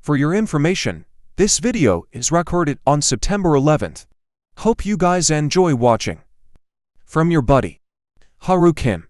For your information, this video is recorded on September 11th. Hope you guys enjoy watching. From your buddy, Haru Kim.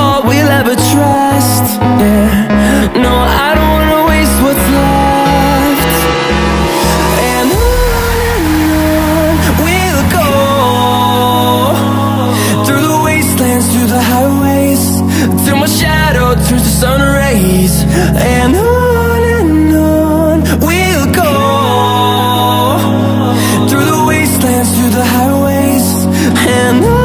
and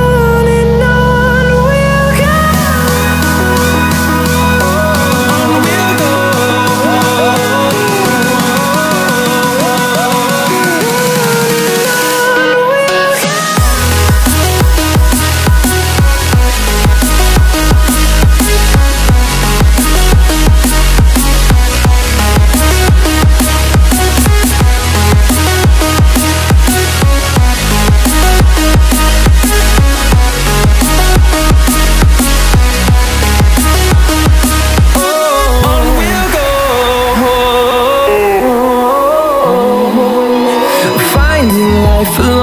life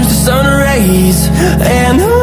through the sun rays and who